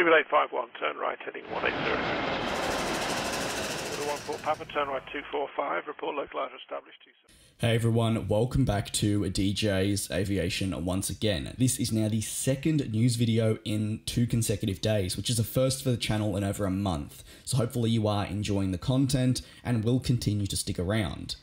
Speedbird 851, turn right heading 180. Order 14 Papa, turn right 245, report localizer established 27. Hey everyone, welcome back to DJ's Aviation once again. This is now the second news video in two consecutive days, which is a first for the channel in over a month. So hopefully you are enjoying the content and will continue to stick around.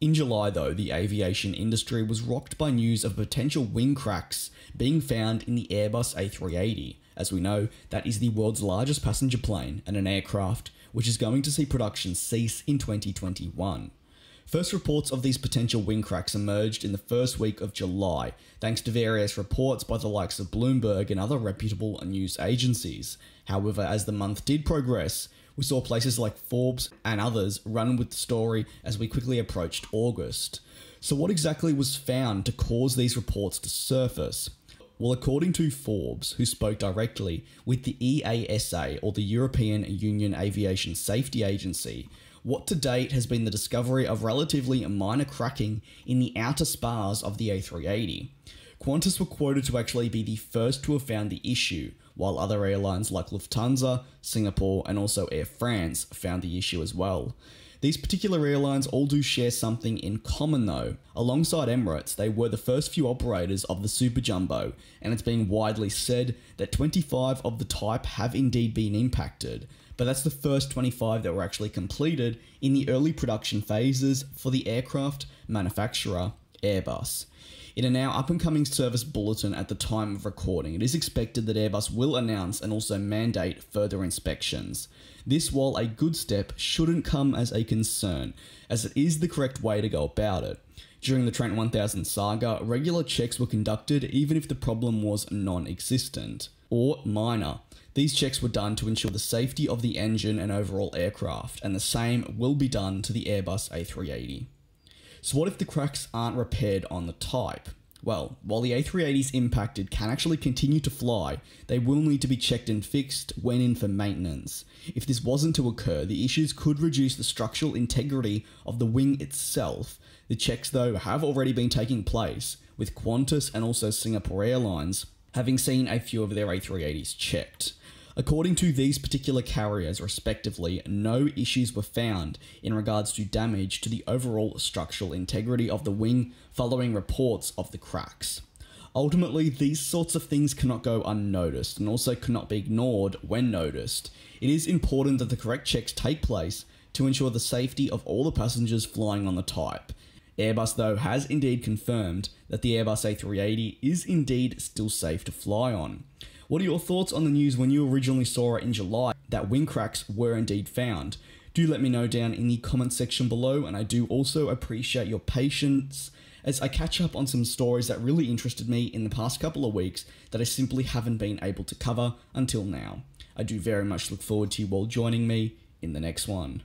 In July, though, the aviation industry was rocked by news of potential wing cracks being found in the Airbus A380. As we know, that is the world's largest passenger plane and an aircraft which is going to see production cease in 2021. First reports of these potential wing cracks emerged in the first week of July, thanks to various reports by the likes of Bloomberg and other reputable news agencies. However, as the month did progress, we saw places like Forbes and others run with the story as we quickly approached August. So, what exactly was found to cause these reports to surface? Well, according to Forbes, who spoke directly with the EASA or the European Union Aviation Safety Agency, what to date has been the discovery of relatively minor cracking in the outer spars of the A380. Qantas were quoted to actually be the first to have found the issue, while other airlines like Lufthansa, Singapore, and also Air France found the issue as well. These particular airlines all do share something in common though. Alongside Emirates, they were the first few operators of the Super Jumbo, and it's been widely said that 25 of the type have indeed been impacted, but that's the first 25 that were actually completed in the early production phases for the aircraft manufacturer Airbus. In a now up and coming service bulletin at the time of recording, it is expected that Airbus will announce and also mandate further inspections. This, while a good step, shouldn't come as a concern, as it is the correct way to go about it. During the Trent 1000 saga, regular checks were conducted even if the problem was non existent or minor. These checks were done to ensure the safety of the engine and overall aircraft, and the same will be done to the Airbus A380. So, what if the cracks aren't repaired on the type? Well, while the A380s impacted can actually continue to fly, they will need to be checked and fixed when in for maintenance. If this wasn't to occur, the issues could reduce the structural integrity of the wing itself. The checks, though, have already been taking place, with Qantas and also Singapore Airlines having seen a few of their A380s checked. According to these particular carriers, respectively, no issues were found in regards to damage to the overall structural integrity of the wing following reports of the cracks. Ultimately, these sorts of things cannot go unnoticed and also cannot be ignored when noticed. It is important that the correct checks take place to ensure the safety of all the passengers flying on the type. Airbus, though, has indeed confirmed that the Airbus A380 is indeed still safe to fly on. What are your thoughts on the news when you originally saw it in July that wing cracks were indeed found? Do let me know down in the comment section below, and I do also appreciate your patience as I catch up on some stories that really interested me in the past couple of weeks that I simply haven't been able to cover until now. I do very much look forward to you all joining me in the next one.